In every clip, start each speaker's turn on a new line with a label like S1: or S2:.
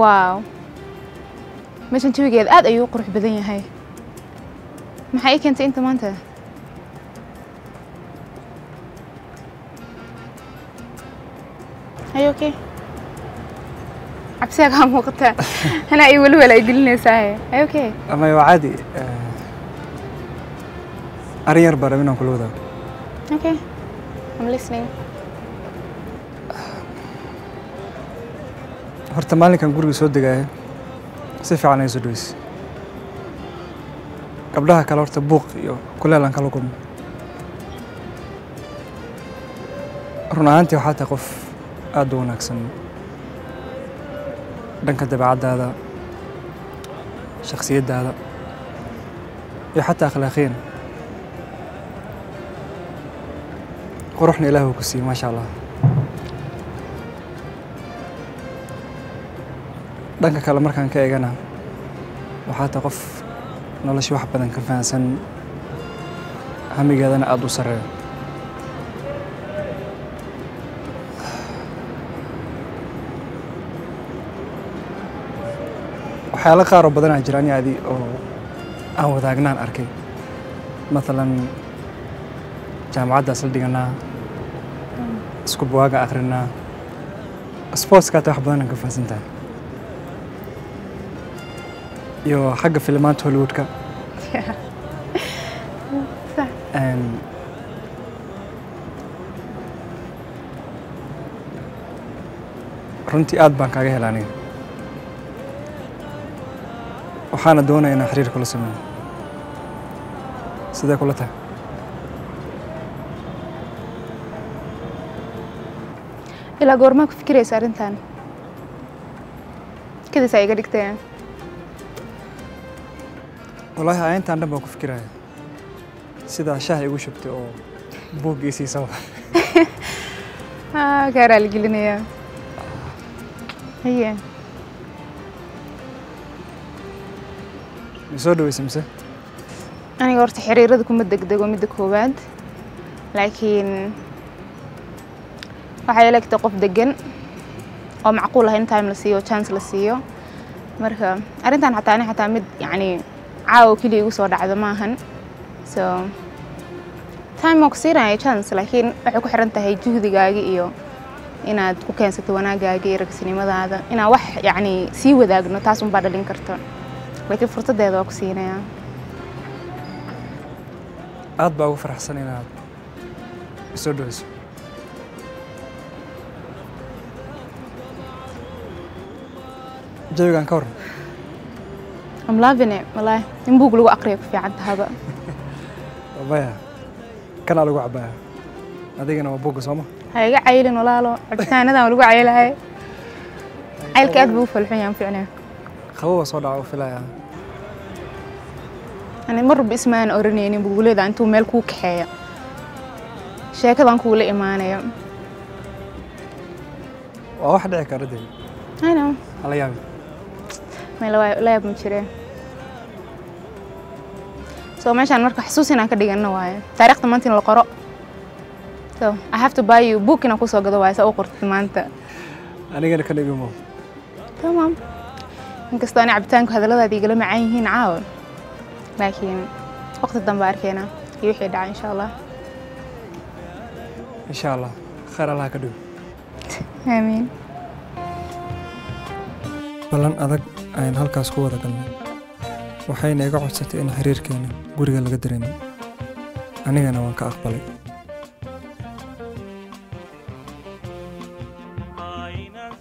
S1: waaw meeshan jawigeeda aad ayuu u qurux badan yahay maxaa ii keentay inta maanta hay okay cabsiyaa kaa muuqataa anaa ii weli wala ay gelinaysaa hay okay
S2: ama waa caadi arrin yar baa rab inaan kula wadaago
S1: okay I'm listening
S2: horta maalinkan guriga soo degaya si fiican ay soo dhaweysay gabdhaha kale horta buuq iyo kuleel aan kala kulmo run ahaantii waxaa tahay qof aad u wanaagsan. Dhanka dabeecaddaada shakhsiyaddaada iyo xataa akhlaaqiyan quruxna ilaah uu ku siiyey maasha allah dhanka kale markaan ka eegana waxaa tahay qof nolosha wax badan ka fahansan. Hamigeedana aada u sarreeyo. Waxyaalo qaar oo badanaa jira ani adi oo aan wadaagnaan arkay. Maalan jaamacaddaas la dhiganaa isku buwaaga akrinaa sportskaata wax badan aan ka fahansan iyo xagga filimaanta hollywoodka. Runtii aad baan kaaga hela aniga. Waxaana doonaya inaan xiriir kula sameeyo. Sidee kula tahay?
S1: Ilaa goormaa ku fikiraysa arrintan. Kadiisa iga dhigtay
S2: dhan baan ku fikiraya sidaa shaah igu shubtay oo buuggii siisaba
S1: Ah, kaa raaligelinayaa haye
S2: ma soo dhaweysay mise
S1: aniga horta xiriirada kuma degdego midda koowaad laakiin waxay ila egtay qof degan oo macquul ah in time la siiyo chance la siiyo marka arrintan xataa ani xataa mid yacni caawa keliya igu soo dhacdo maahan. So time waa ku siinaya chance laakiin waxay ku xiran tahay juhdigaaga iyo inaad ku keensato wanaagaaga iyo ragsinimadaada inaad wax yacni sii wadaagno taas unbaa dhalin karta. Laakiin fursaddeeda waa ku siinayaa.
S2: Aad baa ugu faraxsan inaad isoo dhaweyso jawigan ka waran
S1: I'm loving it wallaahi in buug lagu aqriyo ku fiican tahaba
S2: maya kanaa lagu cabaya adigana waa buugga sooma
S1: ha iga caylin walaalo cabitaanadan waa lagu caylahay caylka aad buu u falxun yahan ficnaa
S2: qabowa soo dhaca u filaya
S1: ani marba ismaan oranaynin buguleeda intuu meel kuu kaxeeya sheekadan kuula imaanaya
S2: waa wax dhici kara dee
S1: I know
S2: hala yaabi
S1: meel waa- la yaab ma jireen so meeshaan marka xasuus inaan ka dhigano waaye taariikhda maanta in la qoro. So I have to buy you book inaan ku soo gado waaye saa u qortid maanta.
S2: Anigana ka dhigimo
S1: tamam inkastoo ani cabitaanku hadalladaada igala macaan yihiin caawa. Laakiin waqti dambe arkeena iyo wixii dhacay insha allah.
S2: Insha allah. Khayr allaha ka dhigo
S1: aamiin
S2: ballan adag ayaan halkaas ku wada galnay. Waxayna iga codsatay in xiriirkeena guriga laga dareemin anigana waan ka aqbalay.
S3: Aynan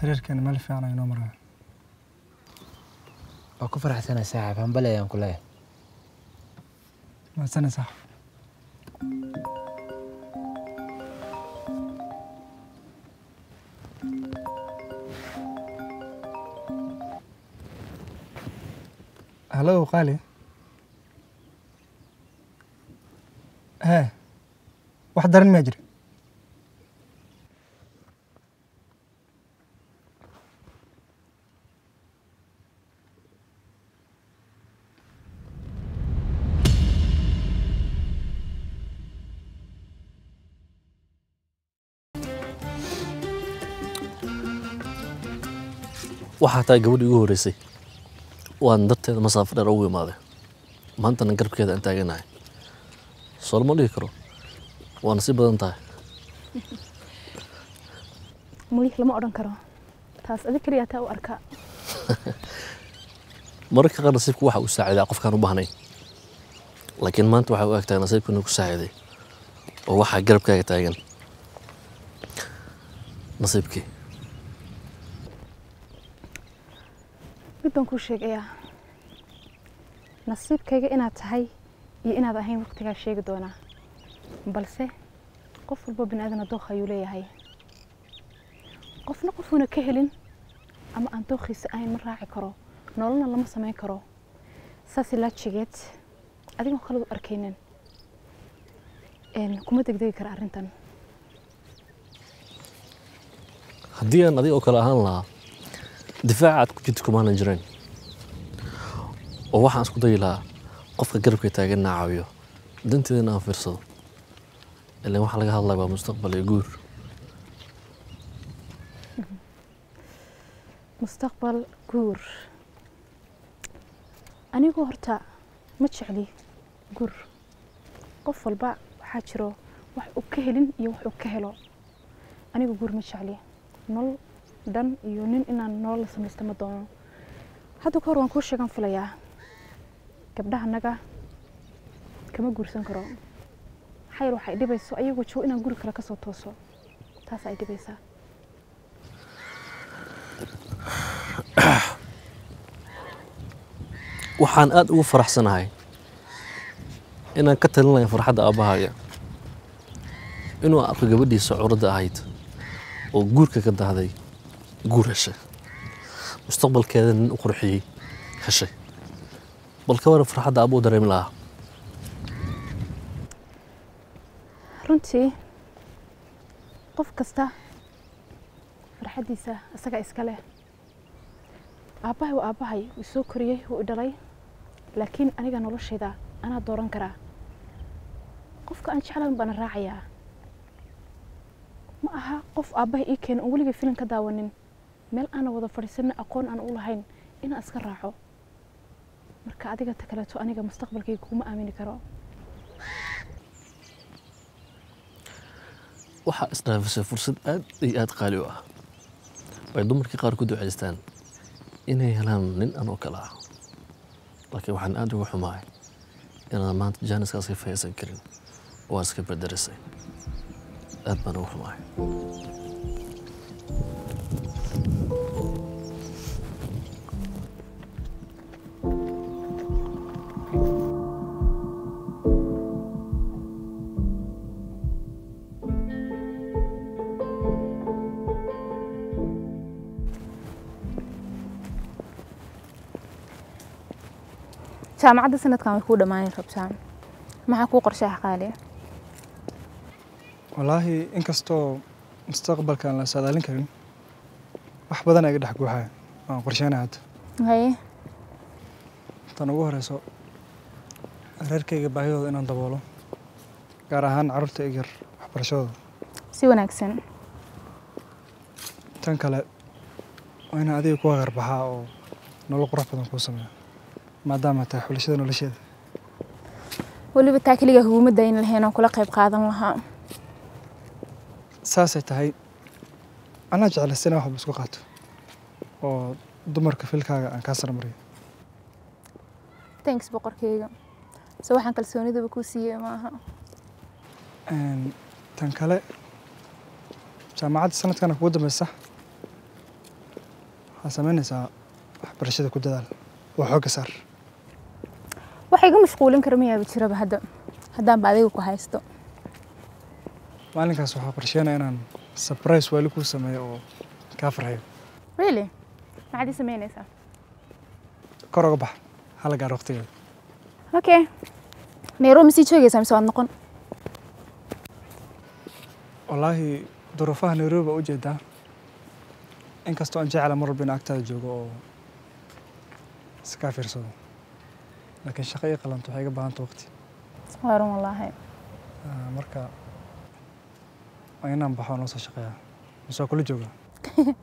S2: xiriirkeena meel fiican ay inoo maraya
S4: waa ku faraxsana saaxiib hambale ayaan ku leeyahay.
S2: Mahadsane saaxib hallo qaali hee wax daran miyaa jira
S5: waxaa tahay gabadhii ugu horreysay. Waan darteeda masaafo dheer ugu imaaday. Maantana garabkeeda aan taaganahay. Soo lama dhihi karo. Waana si badan tahay.
S6: Mulih lama odhan karo. Taas adig keliya taa u arkaa
S5: mararka qaar nasiibku waxa uu saacidaa qofkaan u baahnayn. Laakiin maanta waxay u egtahay nasiibku inuu ku saaciday. Oo waxaa garabkaaga taagan. Nasiibkii
S6: baan kuu sheegayaa nasiibkayga inaad tahay iyo inaad ahayn waqtigaa sheegi doonaa. Balse qof walbo bini aadana dookh ayuu leeyahay. Qofna qofuuna ka helin ama aan dookhiisa ahayn ma raaci karo nololna lama samayn karo. Saas ilaajigeed adigoo kaladu arkaynin een, kuma degdegi kara arrintan.
S5: Haddii aan adiga oo kale ahaan lahaa difaaca aad ku jirto kumaanan jirayn oo waxaan isku dayi lahaa qofka garabka taagan inaa caawiyo danteedana aan fiirsado ilaan waxaa laga hadlaya waa mustaqbal iyo guur.
S6: Mustaqbal guur. Anigu horta ma jecli guur. Qof walba waxaa jiro wax uu ka helin iyo wax uu ka helo. Anigu guur ma jecli. Nolol dhan iyo nin inaan nolol la samaysto ma doono. Hadda ka hor waan kuu sheegan filayaa gabdhaha naga kama guursan karo. Yeele waxay dhibayso ayagoo joogo inaan guri kale ka soo tooso. Taas ay dhibaysaa.
S5: Waxaan aad ugu faraxsanahay inaan ka talinayo farxadda aabbahaaga inuu arko gabadhiisa curadda ahayd oo guurka ka dahday guur heshay mustaqbalkeeda nin u qurxiyey heshay bal ka waran farxadda aabuu dareemi lahaa.
S6: Runtii qof kasta farxaddiisa isaga iska leh. Aabbahay waa aabbahay wuu soo koriyey wuu i dhalay. Laakiin aniga noloshayda anaa dooran karaa. Qofka aan jeclayn baana raacayaa. Ma aha qof aabbahay ii keena oon weligay filim ka daawanin meel aana wada fadhiisanna aqoon aan u lahayn inaan iska raaco marka adiga ta kaleeto aniga mustaqbalkayga kuma aamini karo.
S5: Waxaa isdhaafisay fursad aad iyo aad qaali u ah. Ay dumarkii qaar ku ducaystaan inay helaan nin anoo kale ah. Laakiin waxaan aad uga xumahay inaan maanta jaaniskaas ka fahaysan karin waa iska badarisay aad baan uga xumahay
S6: jaamacadda sanadkan way kuu dhammaani rabtaa maxaa kuu qorshaha qaali?
S2: Wallaahi inkastoo mustaqbalkan la saadaalin karin wax badan iga dhex guuxaya waan qorsheynaya hadda
S6: haye
S2: tan ugu horeyso reerkayga baahidooda inaan daboolo gaar ahaan carruurta ig yar waxbarashadooda.
S6: Si wanaagsan.
S2: Tan kale waa inaan adiga ku hagarbaxaa oo nolol qurux badan kuu sameeya maadaama tahay xulashada nolosheeda
S6: weliba taa keliga huguma dayn lahayn oo kula qayb qaadan lahaa
S2: saasay tahay anaa jeclaysana waxba isku qaato oo dumarka filkaaga aan kaa sarmariyo.
S6: Thanks boqorkeyga. Se waxaan kalsoonidaba kuu siiyey maaha.
S2: Tan kale jaamacadda sanadkana kugu dambeysa waxaad samaynaysaa waxbarashada ku dadaal oo xoogga saar
S6: waxa iga mashquulin kara mayaaba jiraba hadda? Haddaanba adiga ku haysto.
S2: Maalinkaas waxaa qorsheynaya inaan surprise waali kuu sameeyo oo kaa farxayo
S6: really? Maxaad ii samaynaysaa
S2: kor uga bax hala gaar waqtigeeda
S6: okay nairobi sii joogaysaa mise waad noqon?
S2: Wallaahi duruufaha nairobi baa u jeedaa inkastoo aan jecla mar walba in agtaada joogo oo iskaa fiirsado laakiin shaqo ii qalanto waxay iga baahanta waqti.
S6: Waaran wallaahi
S2: Ah, marka waa inaan baxo noo soo shaqeeyaa mise waa kula joogaa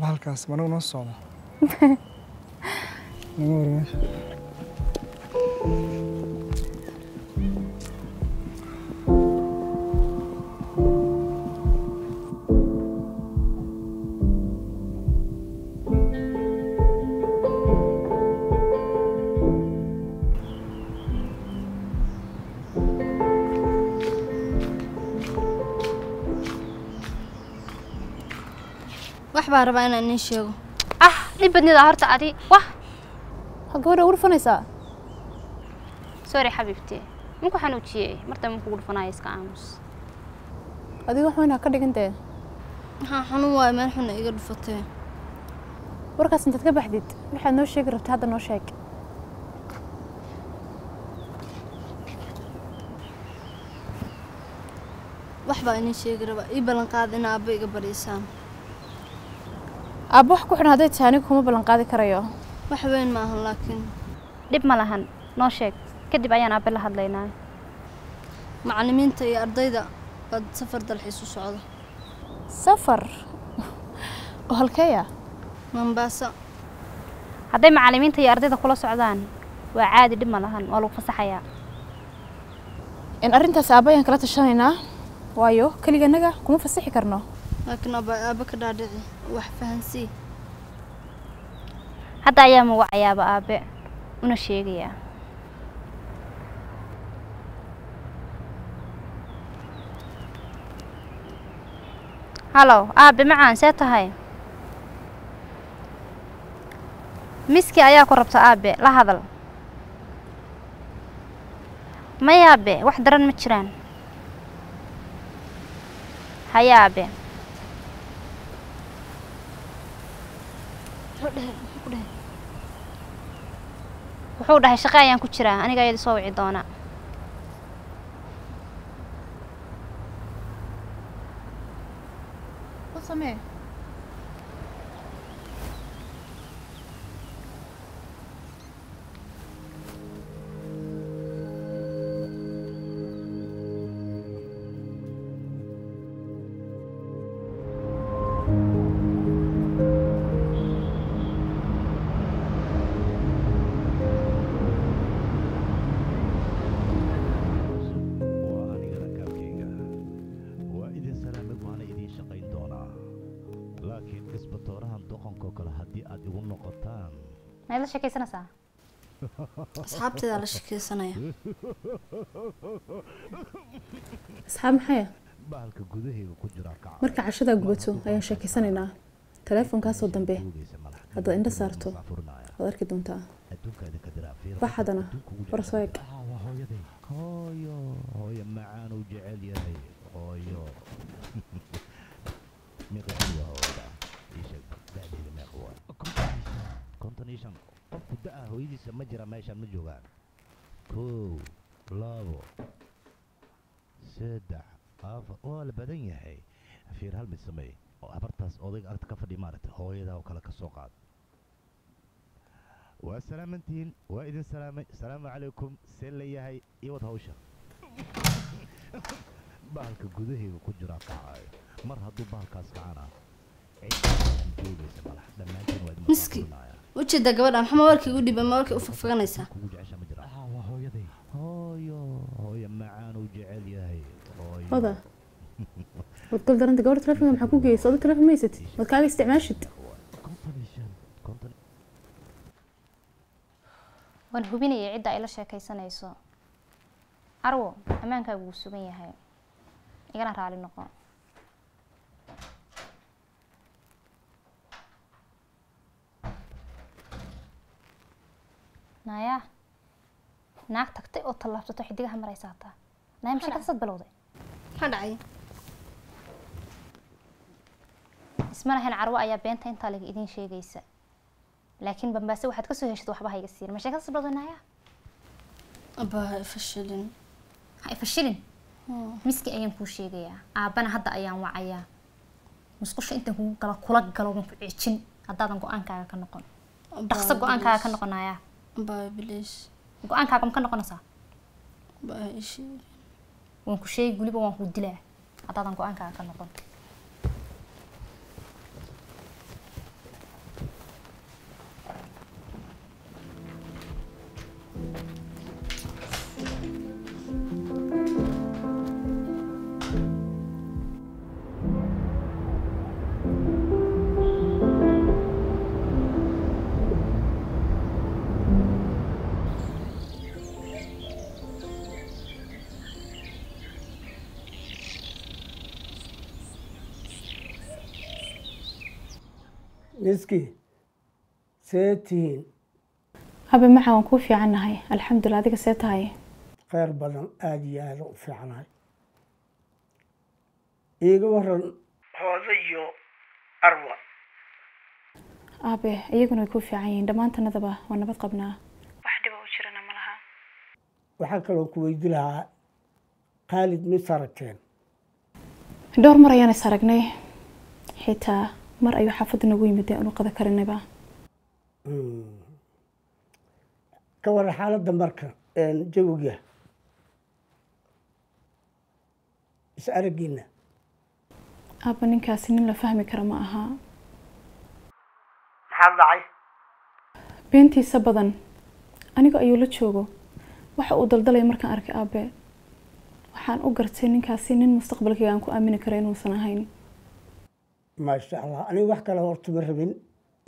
S2: bahalkaas managu noo socda naga wari
S7: wax baa rabaa inaan idiin sheego.
S8: Ah dhib badnida horta adi. Wah.
S6: Ha gabadha ugu dhufanaysaa?
S8: Sorry xabiibti minku xanuujiyey. Marta ma kugu dhufanaya iska aamus
S6: adiga wax weynaa ka dhigantee?
S7: Maxaa xanuun waayo meel xuna iga dhufatee.
S6: Warkaas intaad ka baxdid waxaad noo sheegi rabta hadda noo sheeg.
S7: Wax baa idiin sheegi rabaa. Ii ballan qaada in aabba iga baryaysaan
S6: aabba wax ku xidhan hadday tahay aniga kuma ballan qaadi karayo.
S7: Wax weyn maahan laakiin
S8: dhib ma lahan. Noo sheeg. Kadib ayaan aabe la hadlaynaa.
S7: Macallimiinta iyo ardayda baad safar dalxiis u socda
S6: safar? Oo halkeeya?
S7: Mombaaso
S8: hadday macallimiinta iyo ardayda kula socdaan waa caadi dhib ma lahan waa lagu fasaxayaa.
S6: In arrintaas aabba ayaan kala tashanaynaa waayo keliganaga kuma fasixi karno
S7: laakiin aabba aabba ka dhaadhici wax fahansii
S8: hadda ayaa magacayaaba aabe. Una sheegayaa. Halow aabe macaan see tahay? Miski ayaa ku rabta aabe la hadal. Maya aabe wax daran ma jiraan. Haya wuxuu dhahay shaqo ayaan ku jiraa aniga ayada soo wici doona
S9: laakiin isbatoorahan doqonkoo kale haddii aad igu noqotaan.
S8: Maad la sheekaysanaysaa
S7: asxaabteedaa la shakeysanaya
S6: asxaab maxaya
S9: bahalka gudahayga ku jira
S6: marka cashadaa gubato ayaan sheekaysanaynaa taleefonkaasoo dambe. Haddaad indho saarto. Waad arki doontaa. Bax haddana
S9: adduunka ugu
S6: war
S9: jecel.
S6: soo eg
S9: hooyo hooyo macaan uu jecel yahay. Hooyo meeqa jir waa hooyada ii sheeg da'deeda meeqa waa konton iyo shan qofku da'a hooyadiisa ma jira meeshaan ma joogaan. Kow labo saddex afar waa la badan yahay. Fiir hal mid sameey oo abartaas odayga agta ka fadhi maaragtay hooyadaa oo kale ka soo qaad. Waa salaamantihiin waa idin salaamay. Asalaamu calaykum see la yahay iyo wad hawsha. Bahalka gudahayga ku jira kacaayo mar hadduu bahalkaas kacana
S7: Miski. ujeeda gabadha maxaa warkii u dhiba ma warkii
S6: oda waad gol daranta gabadha taleefonka maxaa ku geysa oda taleefon maysad waad kaaga isticmaashid?
S8: Waan hubinayay cidda ay la sheekaysanayso. Carwo ammaankaagu wuu sugan yahay. Igana raali noqo naayaa naag tagtay oo tallaabsato xidigaha maraysa hataa naaya ma sheekadaasad bilowday
S7: maxaa dhacay
S8: isma lahayn carwo ayaa beenta intaa laga idiin sheegaysa laakiin bambaase waxaad kasoo heshid waxba hayga siin ma sheekadaas bilowday naayaa
S7: abaa fashilin
S8: ha ifashilin miski ayaan kuu sheegayaa aabbana hadda ayaan wacayaa musqusha intaan kugu gala kula galo baan ku ceejin haddaadan go-aankaaga ka noqon dhaqso go-aankaaga ka noqonayaa
S7: abaa bilis
S8: go'aankaaga ma ka noqonaysaa waan ku sheegi weliba waan ku dilaa. Haddaadan go'aankaaga ka noqon
S10: miski see tihiin
S6: habe maca waan kuu fiicannahay alxamdulilah adiga see tahay.
S10: Kheyr badan aada iyo aada u fiicnahay iiga waran hooda iyo arwa.
S6: Aabe iyaguna way kuu fiican yihiin. Dhammaantanadaba waa nabad qabnaa. Wax dhiba u jirana ma laha.
S10: Waxaa kaloo ku weydi lahaa khaalid mis aragteen
S6: dhowr mar ayaan is aragnay. Xitaa mar ayuu xaafadda nagu yimid ee aanu qada karinayba
S10: ka waran xaaladda marka jawiga. Is aragiina
S6: aabba ninkaasi nin la fahmi kara ma aha.
S10: Maxaa dhacay?
S6: Beentiisa badan aniga ayuu la joogo. Waxa uu daldalaya markaan arkay aabe waxaan u gartay ninkaasi nin mustaqbalkayga aan ku aamini kara inuusan ahayn
S10: maasha allah aniga wax kale horta ma rabin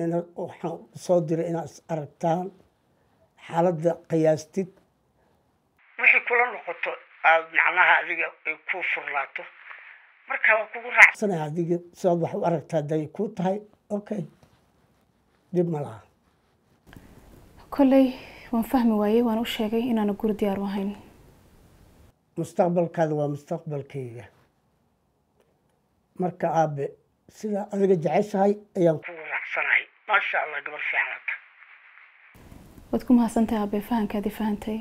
S10: inaad waxaan soo diray inaad is aragtaan xaaladda qiyaastid. Wixii kula noqoto aada macnaha adiga ay ku furnaato marka waa kugu raacsanaya adiga sidaad wax u aragtaa haday ku tahay. Okay dhib ma laha.
S6: Kolley waan fahmi waayey waan u sheegay inaana guri diyaar u ahayn.
S10: Mustaqbalkaada waa mustaqbalkayga. Marka aabe sidaa adiga jeceshahay ayaan kugu raacsanahay maasha allah gabar fiicnata
S6: waad ku mahadsantahay aabe fahankaadii fahantay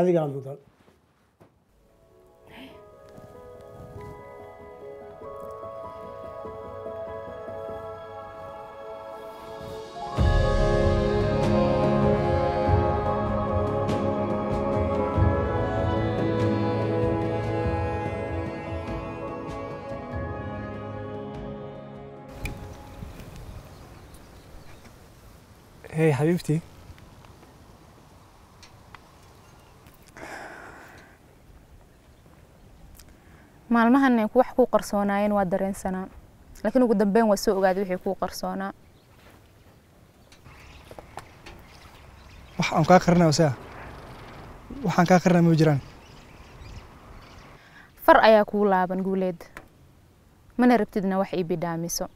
S10: adigaa mudan
S2: hey xabiibtii
S6: maalmahan wax kuu qarsoonaayeen waa dareensanaa laakiin ugu dambeyn waa soo ogaaday wixii kuu qarsoonaa
S2: wax aan kaa qarinayo sea waxaan kaa qarinaya ma jiraan?
S6: Far ayaa kuu laaban guuleed. Mana rabtidna wax ii bidhaamiso